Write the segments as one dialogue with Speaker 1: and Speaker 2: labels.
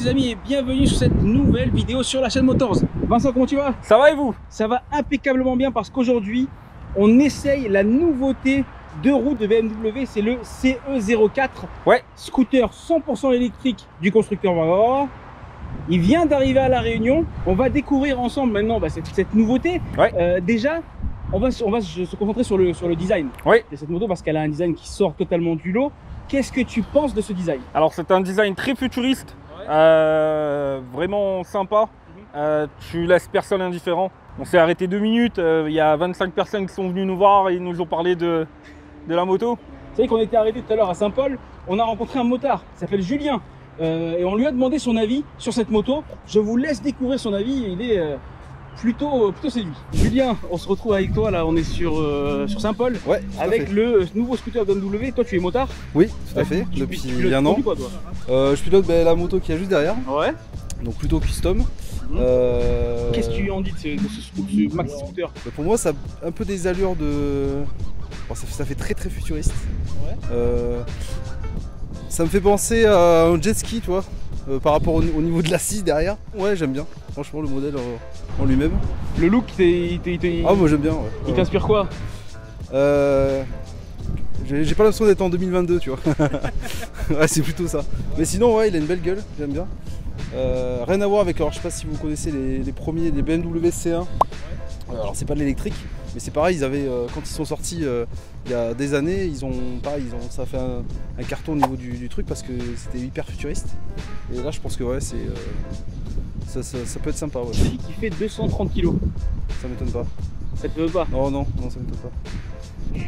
Speaker 1: les amis et bienvenue sur cette nouvelle vidéo sur la chaîne Motors. Vincent, comment tu vas?
Speaker 2: Ça va et vous?
Speaker 1: Ça va impeccablement bien parce qu'aujourd'hui, on essaye la nouveauté de route de BMW, c'est le CE04.
Speaker 2: Ouais.
Speaker 1: Scooter 100% électrique du constructeur Valor. Il vient d'arriver à La Réunion. On va découvrir ensemble maintenant bah, cette, cette, nouveauté.
Speaker 2: Ouais.
Speaker 1: Euh, déjà, on va, on va se concentrer sur le, sur le design
Speaker 2: ouais.
Speaker 1: de cette moto parce qu'elle a un design qui sort totalement du lot. Qu'est-ce que tu penses de ce design?
Speaker 2: Alors c'est un design très futuriste. Euh, vraiment sympa. Mhm. Euh, tu laisses personne indifférent. On s'est arrêté deux minutes, euh, il y a 25 personnes qui sont venues nous voir et ils nous ont parlé de, de la moto.
Speaker 1: Vous savez qu'on était arrêté tout à l'heure à Saint-Paul, on a rencontré un motard, il s'appelle Julien. Et on lui a demandé son avis sur cette moto. Je vous laisse découvrir son avis, il est plutôt, plutôt séduit. Julien, on se retrouve avec toi là, on est sur, euh, sur Saint-Paul.
Speaker 3: Ouais,
Speaker 1: avec le nouveau scooter BMW. Toi, tu es motard
Speaker 3: Oui, tout à fait,
Speaker 1: tu,
Speaker 3: depuis
Speaker 1: tu
Speaker 3: un an.
Speaker 1: Quoi, toi
Speaker 3: euh, je pilote bah, la moto qui est juste derrière.
Speaker 1: Ouais.
Speaker 3: Donc plutôt custom.
Speaker 1: Mmh.
Speaker 3: Euh...
Speaker 1: Qu'est-ce que tu en dis de ce, de ce, ce maxi scooter?
Speaker 3: bah, Pour moi, ça a un peu des allures de. Bon, ça, fait, ça, fait, très très futuriste.
Speaker 1: Ouais.
Speaker 3: Euh... Ça me fait penser à un jet ski, tu vois, euh, par rapport au, au, niveau de l'assise derrière. Ouais, j'aime bien, franchement, le modèle en, en lui-même.
Speaker 1: Le look, il
Speaker 3: Ah, moi j'aime bien. Ouais.
Speaker 1: Il t'inspire quoi?
Speaker 3: Euh... J'ai pas l'impression d'être en 2022, tu vois. ouais, c'est plutôt ça. Mais sinon, ouais, il a une belle gueule, j'aime bien. Euh, rien à voir avec, alors je sais pas si vous connaissez les, les premiers, les BMW C1. Alors c'est pas de l'électrique, mais c'est pareil, ils avaient, euh, quand ils sont sortis euh, il y a des années, ils ont, pareil, ils ont, ça a fait un, un carton au niveau du, du truc parce que c'était hyper futuriste. Et là je pense que ouais, c'est, euh, ça, ça, ça, peut être sympa. Ouais.
Speaker 1: Qui fait 230 kg.
Speaker 3: Ça m'étonne pas.
Speaker 1: Ça te veut pas?
Speaker 3: Non, non, non, ça m'étonne pas.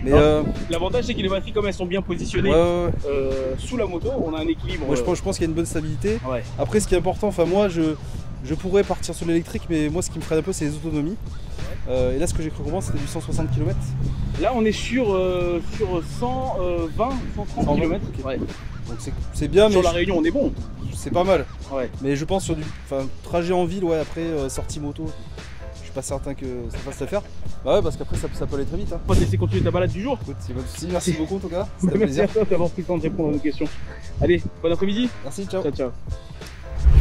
Speaker 1: Mais euh... l'avantage c'est que les batteries comme elles sont bien positionnées
Speaker 3: ouais, ouais, ouais.
Speaker 1: Euh, sous la moto, on a un équilibre.
Speaker 3: Moi, je pense, je pense qu'il y a une bonne stabilité. Après ce qui est important, enfin moi je, je pourrais partir sur l'électrique mais moi ce qui me freine un peu c'est les autonomies. Euh, et là ce que j'ai cru comprendre c'était du 160 km.
Speaker 1: Là on est sur, euh, sur 120, 130 120, km.
Speaker 3: Okay. Donc c'est bien
Speaker 1: sur
Speaker 3: mais
Speaker 1: la
Speaker 3: je...
Speaker 1: Réunion on est bon.
Speaker 3: C'est pas mal.
Speaker 1: Ouais.
Speaker 3: Mais je pense sur du trajet en ville ouais après euh, sortie moto je suis pas certain que ça fasse l'affaire. Bah ouais, parce qu'aper ça, ça, peut aller très vite. Hein.
Speaker 1: On va te laisser continuer ta balade du jour.
Speaker 3: Écoute, c'est pas de soucis. Merci beaucoup en tout cas.
Speaker 1: C'était un plaisir. Merci à toi d'avoir pris le temps de répondre à nos questions. Allez, bon après-midi.
Speaker 3: Merci, ciao.
Speaker 1: Ciao, ciao.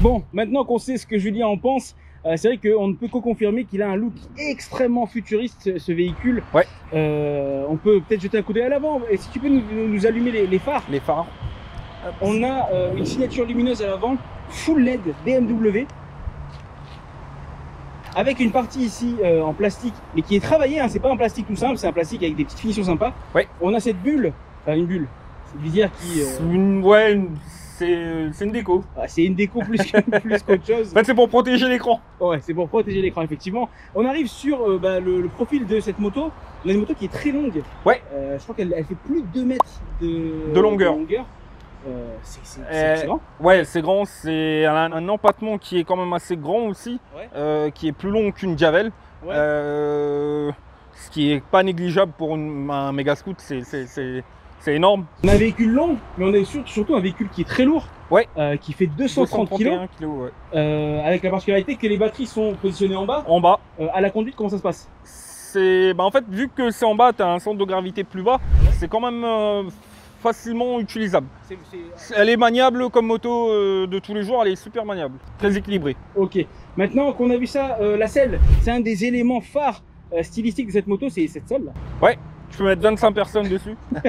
Speaker 1: Bon, maintenant qu'on sait ce que Julien en pense, euh, c'est vrai qu'on ne peut que confirmer qu'il a un look extrêmement futuriste, ce, ce véhicule.
Speaker 2: Ouais.
Speaker 1: Euh, on peut peut-être jeter un coup d'œil à l'avant. Et si tu peux nous, nous allumer les, les, phares.
Speaker 2: Les phares.
Speaker 1: On a euh, une signature lumineuse à l'avant, full LED BMW avec une partie ici euh, en plastique, mais qui est travaillée, hein, c'est pas un plastique tout simple, c'est un plastique avec des petites finitions sympas.
Speaker 2: Ouais.
Speaker 1: On a cette bulle, enfin une bulle, c'est une visière qui...
Speaker 2: Euh... Une, ouais, une, c'est une déco.
Speaker 1: Ah, c'est une déco plus qu'autre chose.
Speaker 2: En fait, c'est pour protéger l'écran.
Speaker 1: Ouais, c'est pour protéger l'écran, effectivement. On arrive sur euh, bah, le, le, profil de cette moto. On a une moto qui est très longue.
Speaker 2: Ouais.
Speaker 1: Euh, je crois qu'elle fait plus de 2 mètres de,
Speaker 2: de longueur.
Speaker 1: De longueur. Euh, c'est
Speaker 2: euh,
Speaker 1: grand.
Speaker 2: Ouais, c'est grand. C'est un, un, empattement qui est quand même assez grand aussi,
Speaker 1: ouais.
Speaker 2: euh, qui est plus long qu'une Javel.
Speaker 1: Ouais.
Speaker 2: Euh, ce qui est pas négligeable pour une, un méga scoot, c'est énorme.
Speaker 1: On a un véhicule long, mais on a surtout un véhicule qui est très lourd.
Speaker 2: Ouais.
Speaker 1: Euh, qui fait 230 kg.
Speaker 2: ouais.
Speaker 1: Euh, avec la particularité que les batteries sont positionnées en bas.
Speaker 2: En bas.
Speaker 1: à la conduite, comment ça se passe?
Speaker 2: C'est, bah en fait, vu que c'est en bas, tu as un centre de gravité plus bas, c'est quand même euh, facilement utilisable.
Speaker 1: c est, c est...
Speaker 2: Elle est maniable comme moto euh, de tous les jours, elle est super maniable, très équilibrée.
Speaker 1: Ok. Maintenant qu'on a vu ça, euh, la selle, c'est un des éléments phares euh, stylistiques de cette moto, c'est cette selle là.
Speaker 2: Ouais. Tu peux mettre 25 personnes dessus.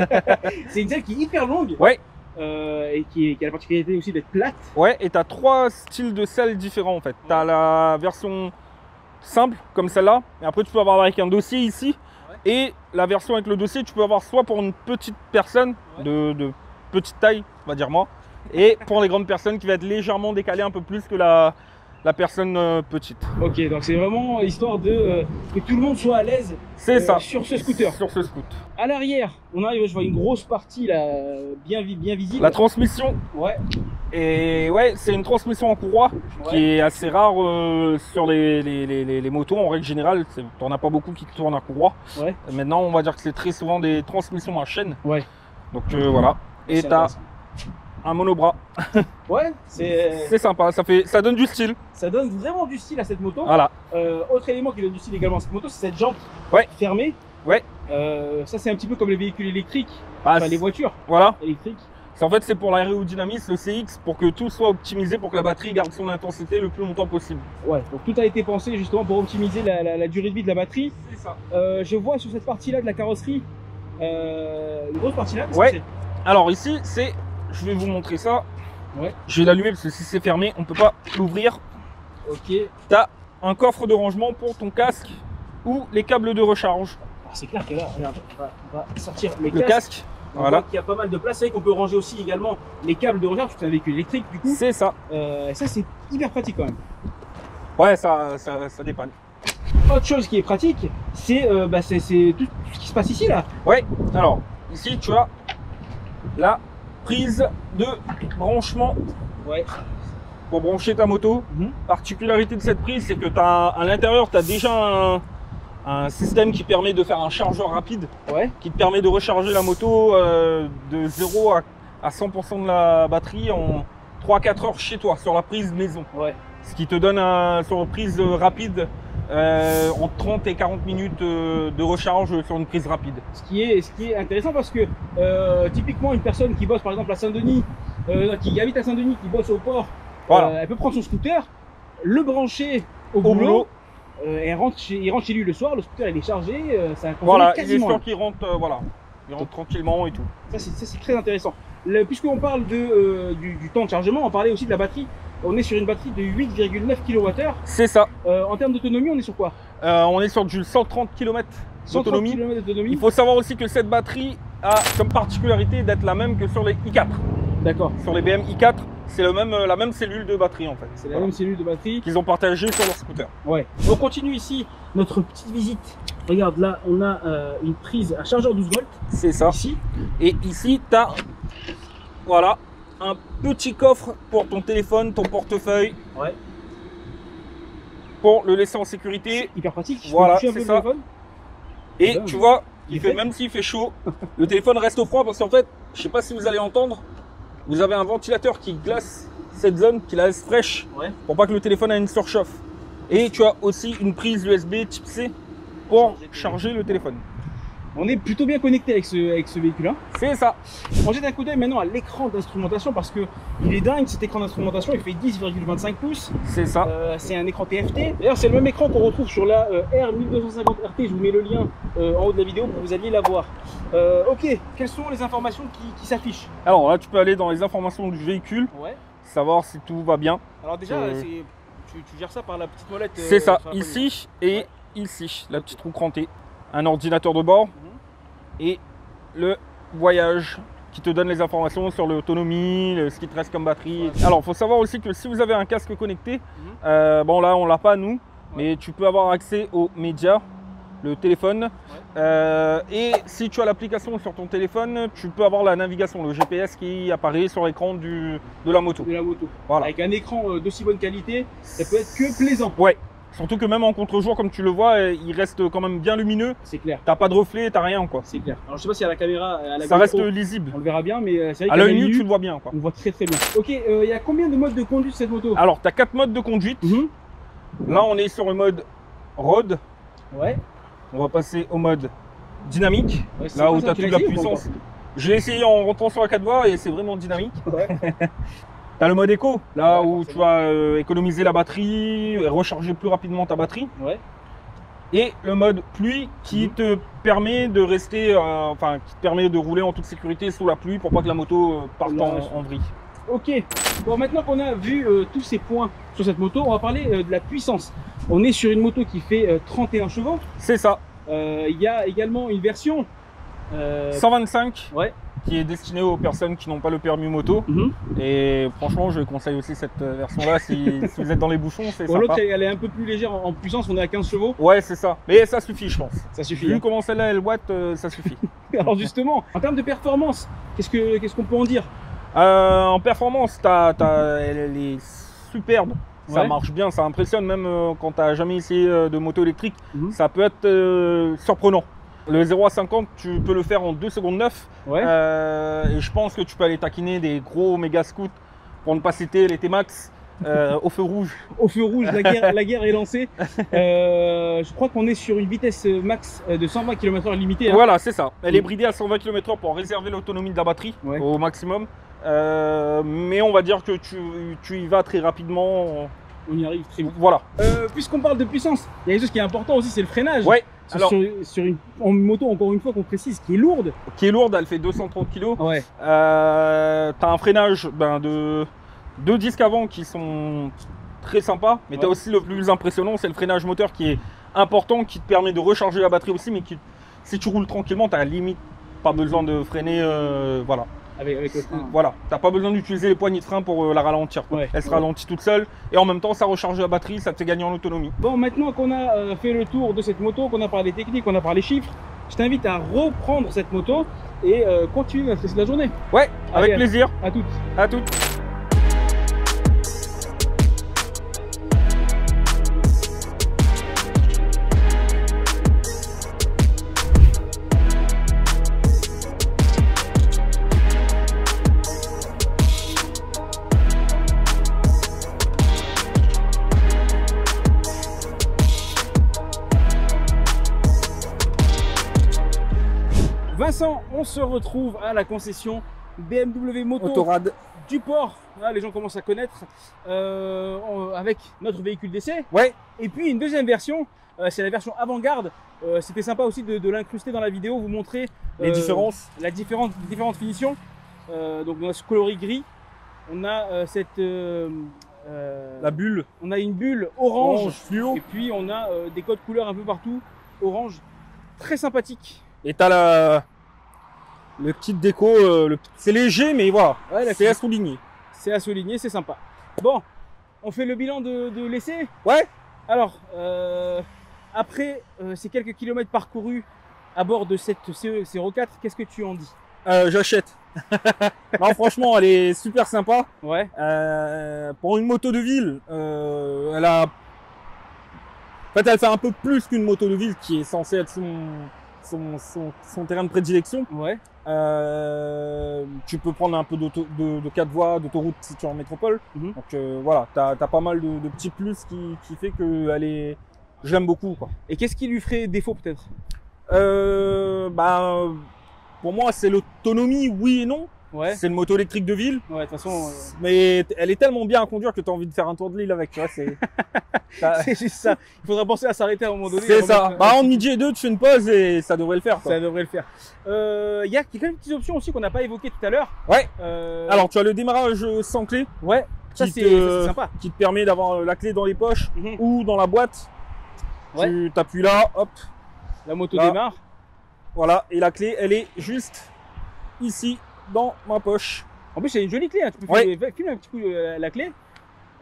Speaker 1: c'est une selle qui est hyper longue.
Speaker 2: Ouais.
Speaker 1: Et qui, a la particularité aussi d'être plate.
Speaker 2: Ouais, et tu as trois styles de selle différents en fait. Tu as la version simple comme celle-là, et après tu peux avoir avec un dossier ici. Et la version avec le dossier, tu peux avoir soit pour une petite personne de, petite taille, on va dire moi, et pour les grandes personnes qui va être légèrement décalée un peu plus que la, la personne euh, petite.
Speaker 1: Ok, donc c'est vraiment histoire de euh, que tout le monde soit à l'aise
Speaker 2: ça
Speaker 1: sur ce scooter.
Speaker 2: Sur ce scooter.
Speaker 1: À l'arrière, on arrive, je vois une grosse partie là, bien, bien visible.
Speaker 2: La transmission.
Speaker 1: Ouais.
Speaker 2: Et ouais, c'est une transmission en courroie ouais. qui est assez rare euh, sur les, les, les, les, motos en règle générale. T'en as pas beaucoup qui tournent en courroie.
Speaker 1: Ouais.
Speaker 2: Maintenant, on va dire que c'est très souvent des transmissions à chaîne.
Speaker 1: Ouais.
Speaker 2: Donc euh, voilà. Et t'as un monobras.
Speaker 1: Ouais, c'est
Speaker 2: sympa, ça fait ça donne du style.
Speaker 1: Ça donne vraiment du style à cette moto.
Speaker 2: Voilà.
Speaker 1: Euh, autre élément qui donne du style également à cette moto, c'est cette jambe
Speaker 2: ouais.
Speaker 1: fermée.
Speaker 2: Ouais.
Speaker 1: Euh, ça c'est un petit peu comme les véhicules électriques,
Speaker 2: ah,
Speaker 1: enfin les voitures
Speaker 2: voilà.
Speaker 1: électriques.
Speaker 2: En fait c'est pour l'aérodynamisme, le CX, pour que tout soit optimisé pour que la batterie garde son intensité le plus longtemps possible.
Speaker 1: Ouais, donc tout a été pensé justement pour optimiser la, la- la durée de vie de la batterie.
Speaker 2: C'est ça.
Speaker 1: Euh, je vois sur cette partie-là de la carrosserie, une grosse partie là.
Speaker 2: Ouais. Alors ici, c'est, je vais vous montrer ça.
Speaker 1: Ouais.
Speaker 2: Je vais l'allumer parce que si c'est fermé, on peut pas l'ouvrir.
Speaker 1: Ok.
Speaker 2: T'as un coffre de rangement pour ton casque ou les câbles de recharge.
Speaker 1: Ah, c'est clair que là, regarde, on va, on va sortir les
Speaker 2: Le
Speaker 1: casques.
Speaker 2: casque,
Speaker 1: On
Speaker 2: voilà.
Speaker 1: voit qu'il y a pas mal de place. Vrai qu'on peut ranger aussi également les câbles de recharge. C'est un véhicule électrique du coup.
Speaker 2: c'est ça.
Speaker 1: Euh, et ça, c'est hyper pratique quand même.
Speaker 2: Ouais, ça, ça, ça dépanne.
Speaker 1: Autre chose qui est pratique, c'est euh, bah, tout ce qui se passe ici là.
Speaker 2: Ouais, alors ici tu as la prise de branchement
Speaker 1: Ouais.
Speaker 2: pour brancher ta moto.
Speaker 1: Mhm.
Speaker 2: Particularité de cette prise, c'est que tu as à l'intérieur, tu as déjà un, un système qui permet de faire un chargeur rapide,
Speaker 1: Ouais.
Speaker 2: qui te permet de recharger la moto euh, de 0 à, à 100% de la batterie en 3-4 heures chez toi, sur la prise maison.
Speaker 1: Ouais.
Speaker 2: Ce qui te donne un, sur une prise rapide euh, en 30 et 40 minutes euh, de recharge sur une prise rapide.
Speaker 1: Ce qui est, ce qui est intéressant parce que euh, typiquement une personne qui bosse par exemple à Saint-Denis, euh, qui habite à Saint-Denis, qui bosse au port,
Speaker 2: Voilà.
Speaker 1: elle peut prendre son scooter, le brancher au,
Speaker 2: Au
Speaker 1: boulot,
Speaker 2: boulot,
Speaker 1: et rentre chez, il rentre chez lui le soir, le scooter il est chargé, ça consomme
Speaker 2: voilà, il est
Speaker 1: quasiment.
Speaker 2: sûr qu'il rentre, voilà, il rentre tranquillement et tout.
Speaker 1: Ça c'est très intéressant. Puisqu'on parle de, du, du temps de chargement, on parlait aussi de la batterie. On est sur une batterie de 8,9 kWh.
Speaker 2: C'est ça.
Speaker 1: Euh, en termes d'autonomie, on est sur quoi
Speaker 2: Euh, on est sur du 130 km
Speaker 1: 130
Speaker 2: d'autonomie. Il faut savoir aussi que cette batterie a comme particularité d'être la même que sur les i4.
Speaker 1: D'accord.
Speaker 2: Sur les BM i4, c'est le même, euh, la même cellule de batterie en fait.
Speaker 1: C'est la
Speaker 2: Voilà.
Speaker 1: même cellule de batterie.
Speaker 2: qu'ils ont partagé sur leur scooter.
Speaker 1: Ouais. On continue ici notre petite visite. Regarde là, on a euh, une prise à chargeur 12 volts
Speaker 2: C'est ça.
Speaker 1: ici.
Speaker 2: Et ici, tu as voilà, un petit coffre pour ton téléphone, ton portefeuille,
Speaker 1: Ouais.
Speaker 2: pour le laisser en sécurité.
Speaker 1: Hyper pratique.
Speaker 2: Voilà, c'est
Speaker 1: le
Speaker 2: ça.
Speaker 1: téléphone.
Speaker 2: Et
Speaker 1: Bien,
Speaker 2: tu
Speaker 1: mais-
Speaker 2: vois,
Speaker 1: il
Speaker 2: il
Speaker 1: fait-
Speaker 2: fait, même s'il fait chaud, le téléphone reste au froid parce qu'en fait, je sais pas si vous allez entendre, vous avez un ventilateur qui glace cette zone, qui la laisse fraîche
Speaker 1: Ouais.
Speaker 2: pour pas que le téléphone ait une surchauffe. Et tu as aussi une prise USB type C pour charger le téléphone.
Speaker 1: On est plutôt bien connecté avec ce, avec ce véhicule-là.
Speaker 2: C'est ça.
Speaker 1: On jette un coup d'œil maintenant à l'écran d'instrumentation parce que il est dingue cet écran d'instrumentation. Il fait 10,25 pouces.
Speaker 2: C'est ça.
Speaker 1: Euh, c'est un écran TFT. D'ailleurs, c'est le même écran qu'on retrouve sur la euh, R1250 RT. Je vous mets le lien euh, en haut de la vidéo pour que vous alliez la voir. Ok, quelles sont les informations qui, qui s'affichent?
Speaker 2: Alors là, tu peux aller dans les informations du véhicule,
Speaker 1: Ouais.
Speaker 2: savoir si tout va bien.
Speaker 1: Alors déjà, tu, tu gères ça par la petite molette.
Speaker 2: C'est ça, ici et
Speaker 1: Ouais.
Speaker 2: ici, la petite roue crantée. Un ordinateur de bord. Et le voyage qui te donne les informations sur l'autonomie, ce qui te reste comme batterie. Alors, il faut savoir aussi que si vous avez un casque connecté,
Speaker 1: Mhm.
Speaker 2: euh, bon là, on l'a pas nous, mais tu peux avoir accès aux médias, le téléphone. Euh, et si tu as l'application sur ton téléphone, tu peux avoir la navigation, le GPS qui apparaît sur l'écran de la moto.
Speaker 1: De la moto.
Speaker 2: Voilà.
Speaker 1: Avec un écran euh, d'aussi bonne qualité, ça peut être que plaisant.
Speaker 2: Ouais. Surtout que même en contre-jour, comme tu le vois, euh, il reste quand même bien lumineux.
Speaker 1: C'est clair.
Speaker 2: T'as pas de reflet, t'as rien quoi.
Speaker 1: C'est clair. Alors je sais pas si à la caméra, à la
Speaker 2: Ça reste lisible.
Speaker 1: on le verra bien, mais euh, c'est vrai
Speaker 2: À
Speaker 1: qu'à
Speaker 2: l'œil nu, tu le vois bien quoi.
Speaker 1: on voit très très bien. Ok, euh, il y a combien de modes de conduite cette moto?
Speaker 2: Alors, t'as quatre modes de conduite.
Speaker 1: Mhm.
Speaker 2: Là, on est sur le mode road.
Speaker 1: Ouais.
Speaker 2: On va passer au mode dynamique.
Speaker 1: Ouais,
Speaker 2: Là où t'as toute la puissance. Je l'ai essayé en rentrant sur la 4 voies et c'est vraiment dynamique.
Speaker 1: Ouais.
Speaker 2: T'as le mode éco, là
Speaker 1: Ouais,
Speaker 2: où tu vas euh, économiser la batterie, recharger plus rapidement ta batterie.
Speaker 1: Ouais.
Speaker 2: Et le mode pluie qui
Speaker 1: Mhm.
Speaker 2: te permet de rester, euh, enfin, qui te permet de rouler en toute sécurité sous la pluie pour pas que la moto euh, parte
Speaker 1: Là,
Speaker 2: en, en vrille.
Speaker 1: Ok. Bon, maintenant qu'on a vu euh, tous ces points sur cette moto, on va parler euh, de la puissance. On est sur une moto qui fait euh, 31 chevaux.
Speaker 2: C'est ça,
Speaker 1: Il y a également une version. euh,
Speaker 2: 125
Speaker 1: Ouais.
Speaker 2: Qui est destiné aux personnes qui n'ont pas le permis moto.
Speaker 1: mhm.
Speaker 2: Et franchement, je conseille aussi cette euh, version-là si, si vous êtes dans les bouchons, c'est
Speaker 1: Bon, l'autre, elle est un peu plus légère en puissance. On est à 15 chevaux.
Speaker 2: Ouais, c'est ça. Mais ça suffit, je pense.
Speaker 1: Ça suffit.
Speaker 2: Vu
Speaker 1: hein.
Speaker 2: comment celle-là elle boite, euh, ça suffit.
Speaker 1: Alors justement, en termes de performance, qu'est-ce que qu'est-ce qu'on peut en dire?
Speaker 2: Euh, en performance, elle, elle est superbe. Ça marche bien, ça impressionne même quand t'as jamais essayé de moto électrique.
Speaker 1: Mhm.
Speaker 2: Ça peut être euh, surprenant. Le 0 à 50, tu peux le faire en 2 secondes 9.
Speaker 1: Ouais.
Speaker 2: Euh, et je pense que tu peux aller taquiner des gros méga scouts pour ne pas citer les T-Max. euh, au feu rouge.
Speaker 1: Au feu rouge, la guerre, la guerre est lancée. Euh, je crois qu'on est sur une vitesse max de 120 km/h limitée. hein.
Speaker 2: Voilà, c'est ça. Elle est bridée à 120 km/h pour réserver l'autonomie de la batterie
Speaker 1: Ouais.
Speaker 2: au maximum. Euh, mais on va dire que tu, tu y vas très rapidement.
Speaker 1: On y arrive très vite.
Speaker 2: Voilà.
Speaker 1: Puisqu'on parle de puissance, il y a quelque chose qui est important aussi, c'est le freinage.
Speaker 2: Ouais.
Speaker 1: Sur,
Speaker 2: Alors-
Speaker 1: sur, sur une en moto, encore une fois, qu'on précise, qui est lourde.
Speaker 2: Qui est lourde, elle fait 230 kg.
Speaker 1: Ouais.
Speaker 2: Euh, t'as un freinage ben, de deux disques avant qui sont très sympas, mais t'as aussi le plus impressionnant, c'est le freinage moteur qui est important, qui te permet de recharger la batterie aussi, mais qui, si tu roules tranquillement, t'as limite pas besoin de freiner, euh, voilà.
Speaker 1: Avec, avec le frein.
Speaker 2: Voilà, t'as pas besoin d'utiliser les poignées de frein pour euh, la ralentir. quoi.
Speaker 1: Ouais.
Speaker 2: Elle se ralentit toute seule et en même temps ça recharge la batterie, ça te fait gagner en autonomie.
Speaker 1: Bon, maintenant qu'on a euh, fait le tour de cette moto, qu'on a parlé technique, qu'on a parlé chiffres, je t'invite à reprendre cette moto et euh, continuer à la journée.
Speaker 2: Ouais, avec
Speaker 1: Allez.
Speaker 2: plaisir.
Speaker 1: À toutes.
Speaker 2: À toutes.
Speaker 1: On se retrouve à la concession BMW Moto
Speaker 2: Autorad.
Speaker 1: du port. Là, les gens commencent à connaître euh, avec notre véhicule d'essai.
Speaker 2: Ouais,
Speaker 1: Et puis une deuxième version, euh, c'est la version avant-garde. Euh, C'était sympa aussi de, de l'incruster dans la vidéo, vous montrer
Speaker 2: les différences.
Speaker 1: la différente, les différentes finitions. Donc on a ce coloris gris, on a cette,
Speaker 2: La bulle
Speaker 1: on a une bulle orange,
Speaker 2: orange fluo.
Speaker 1: et puis on a des codes couleurs un peu partout, orange, très sympathique.
Speaker 2: Et t'as la le kit déco. euh, le- C'est léger, mais voilà.
Speaker 1: Ouais,
Speaker 2: C'est à souligner.
Speaker 1: C'est à souligner, c'est sympa. Bon, on fait le bilan de, de l'essai.
Speaker 2: Ouais.
Speaker 1: Alors, euh, après euh, ces quelques kilomètres parcourus à bord de cette CE 04, qu'est-ce que tu en dis?
Speaker 2: Euh, J'achète. non, franchement, elle est super sympa.
Speaker 1: Ouais,
Speaker 2: Euh, pour une moto de ville, euh, elle a. En fait, elle fait un peu plus qu'une moto de ville qui est censée être son, son, son, son terrain de prédilection.
Speaker 1: ouais,
Speaker 2: Euh, tu peux prendre un peu de, de quatre voies, d'autoroute si tu es en métropole.
Speaker 1: Mhm.
Speaker 2: Donc euh, voilà, t'as as pas mal de, de petits plus qui, qui fait que elle est. J'aime beaucoup quoi.
Speaker 1: Et qu'est-ce qui lui ferait défaut peut-être?
Speaker 2: Euh, bah, pour moi, c'est l'autonomie, oui et non.
Speaker 1: Ouais,
Speaker 2: C'est une moto électrique de ville.
Speaker 1: ouais, de toute façon, euh,
Speaker 2: Mais elle est tellement bien à conduire que tu as envie de faire un tour de l'île avec, tu vois. C'est
Speaker 1: juste ça. Il faudra penser à s'arrêter à un moment donné.
Speaker 2: c'est
Speaker 1: et
Speaker 2: ça.
Speaker 1: remettre-
Speaker 2: Bah, en midi et deux, tu fais une pause et ça devrait le faire. quoi.
Speaker 1: Ça devrait le faire. Euh, Il y a quelques petites options aussi qu'on n'a pas évoquées tout à l'heure.
Speaker 2: Ouais.
Speaker 1: Euh,
Speaker 2: Alors, tu as le démarrage sans clé
Speaker 1: ouais, ça c'est sympa.
Speaker 2: qui te permet d'avoir la clé dans les poches
Speaker 1: Mhm.
Speaker 2: ou dans la boîte.
Speaker 1: Ouais.
Speaker 2: Tu t'appuies là, hop,
Speaker 1: La moto
Speaker 2: Là.
Speaker 1: démarre.
Speaker 2: voilà. Et la clé, elle est juste ici, dans ma poche.
Speaker 1: En plus, c'est une jolie clé. hein. Tu peux
Speaker 2: Ouais.
Speaker 1: filmer, un petit coup euh, la clé.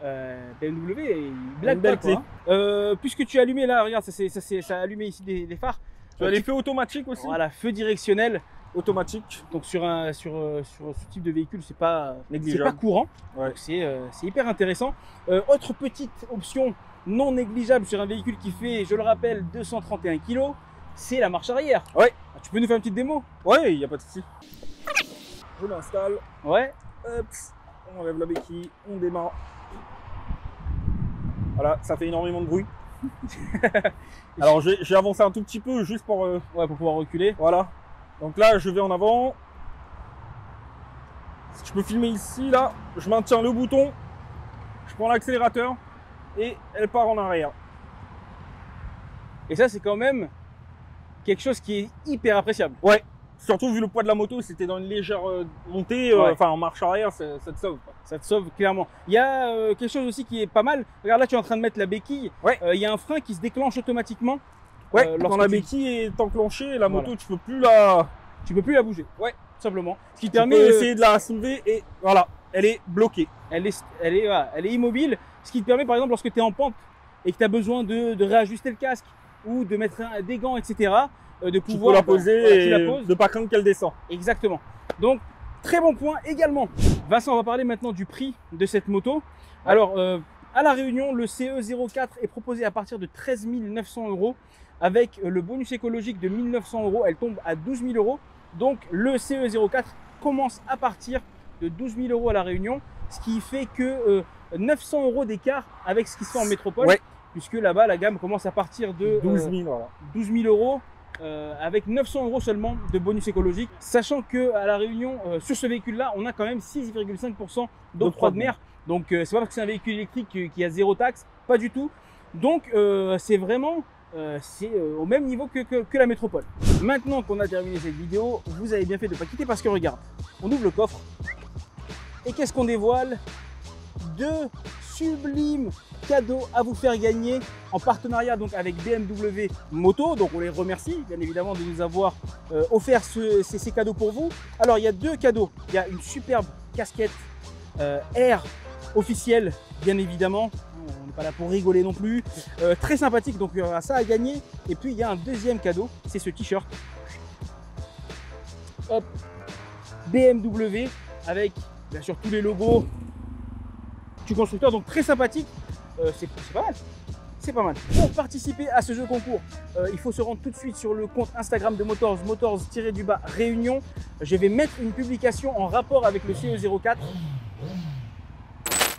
Speaker 1: Euh, BMW, il blague
Speaker 2: Une belle
Speaker 1: pas, quoi,
Speaker 2: clé.
Speaker 1: hein. Euh, puisque tu as allumé là, regarde, ça, ça, a allumé ici des, des phares.
Speaker 2: Tu as les feux automatiques aussi.
Speaker 1: Voilà, feu directionnel.
Speaker 2: Automatique.
Speaker 1: Donc sur un sur, euh, sur ce type de véhicule, c'est pas
Speaker 2: Négligeable.
Speaker 1: pas courant.
Speaker 2: Ouais.
Speaker 1: C'est euh, hyper intéressant. Euh, autre petite option non négligeable sur un véhicule qui fait, je le rappelle, 231 kg, c'est la marche arrière.
Speaker 2: Ouais.
Speaker 1: Ah, Tu peux nous faire une petite démo?
Speaker 2: Ouais, il n'y a pas de souci. Je l'installe.
Speaker 1: Ouais.
Speaker 2: Hop, on enlève la béquille, on démarre. Voilà, ça fait énormément de bruit. Alors j'ai avancé un tout petit peu juste pour... euh,
Speaker 1: Ouais, pour pouvoir reculer.
Speaker 2: voilà. Donc là, je vais en avant. Si je peux filmer ici, là, je maintiens le bouton, je prends l'accélérateur et elle part en arrière.
Speaker 1: Et ça, c'est quand même quelque chose qui est hyper appréciable.
Speaker 2: Surtout vu le poids de la moto, c'était dans une légère euh, montée, euh,
Speaker 1: Ouais.
Speaker 2: enfin en marche arrière, ça, ça te sauve. quoi.
Speaker 1: Ça te sauve clairement. Il y a euh, quelque chose aussi qui est pas mal. Regarde là, tu es en train de mettre la béquille.
Speaker 2: Ouais.
Speaker 1: Il y a un frein qui se déclenche automatiquement.
Speaker 2: Ouais,
Speaker 1: Euh,
Speaker 2: quand la béquille est enclenchée, la moto,
Speaker 1: Voilà.
Speaker 2: tu peux plus la...
Speaker 1: Tu peux plus la bouger.
Speaker 2: Ouais.
Speaker 1: Tout simplement. Ce qui
Speaker 2: Tu
Speaker 1: permet.
Speaker 2: peux essayer de la soulever et voilà, elle est bloquée.
Speaker 1: elle est, elle est, voilà, elle est immobile, ce qui te permet par exemple lorsque tu es en pente et que tu as besoin de, de réajuster le casque ou de mettre un- des gants, etc., euh, de
Speaker 2: Tu
Speaker 1: pouvoir
Speaker 2: peux la poser
Speaker 1: voilà, tu
Speaker 2: et
Speaker 1: la poses.
Speaker 2: de pas craindre qu'elle descend.
Speaker 1: Exactement. Donc, très bon point également. Vincent, on va parler maintenant du prix de cette moto. Alors, euh, à La Réunion, le CE04 est proposé à partir de 13 900 euros. Avec euh, le bonus écologique de 1900 euros, elle tombe à 12 000 euros. Donc, le CE04 commence à partir de 12 000 euros à La Réunion. Ce qui fait que euh, 900 euros d'écart avec ce qui se fait en métropole.
Speaker 2: Ouais.
Speaker 1: Puisque là-bas, la gamme commence à partir de
Speaker 2: 12
Speaker 1: euh,
Speaker 2: 000, voilà.
Speaker 1: 12 000 euros. Euh, avec 900 euros seulement de bonus écologique, sachant que à la Réunion, euh, sur ce véhicule-là, on a quand même 6,5% d'octroi de mer. Donc euh, c'est pas parce que c'est un véhicule électrique qui- a zéro taxe, pas du tout. Donc c'est vraiment c'est au même niveau que, que- que la métropole. Maintenant qu'on a terminé cette vidéo, vous avez bien fait de ne pas quitter parce que regarde, on ouvre le coffre et qu'est-ce qu'on dévoile? Deux sublimes cadeaux à vous faire gagner en partenariat donc avec BMW Moto. Donc on les remercie bien évidemment de nous avoir euh, offert ce- ces, cadeaux pour vous. Alors il y a deux cadeaux. Il y a une superbe casquette euh, Air officielle bien évidemment. On n'est pas là pour rigoler non plus. Euh, très sympathique donc il y aura ça à gagner. Et puis il y a un deuxième cadeau, c'est ce t-shirt. BMW avec bien sûr tous les logos du constructeur, donc très sympathique. Euh, c'est pas mal. C'est pas mal. Pour participer à ce jeu concours, euh, il faut se rendre tout de suite sur le compte Instagram de Motors, Motors-du-bas Réunion. Je vais mettre une publication en rapport avec le CE04.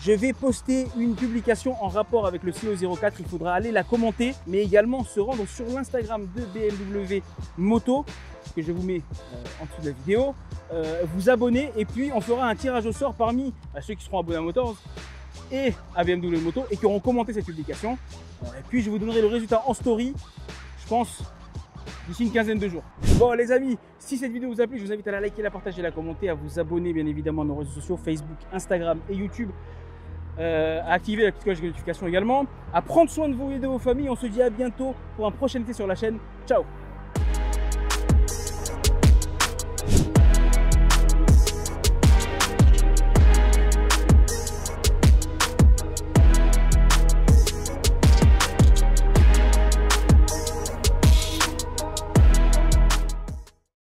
Speaker 1: Je vais poster une publication en rapport avec le CE04. Il faudra aller la commenter, mais également se rendre sur l'Instagram de BMW Moto, que je vous mets euh, en dessous de la vidéo. Vous abonner et puis on fera un tirage au sort parmi ceux qui seront abonnés à Motors et à BMW Moto et qui auront commenté cette publication. Et puis je vous donnerai le résultat en story, je pense, d'ici une quinzaine de jours. Bon les amis, si cette vidéo vous a plu, je vous invite à la liker, la partager, la commenter, à vous abonner bien évidemment à nos réseaux sociaux, Facebook, Instagram et YouTube. Euh, à activer la petite cloche de notification également, à prendre soin de vous et de vos familles. On se dit à bientôt pour un prochain été sur la chaîne. Ciao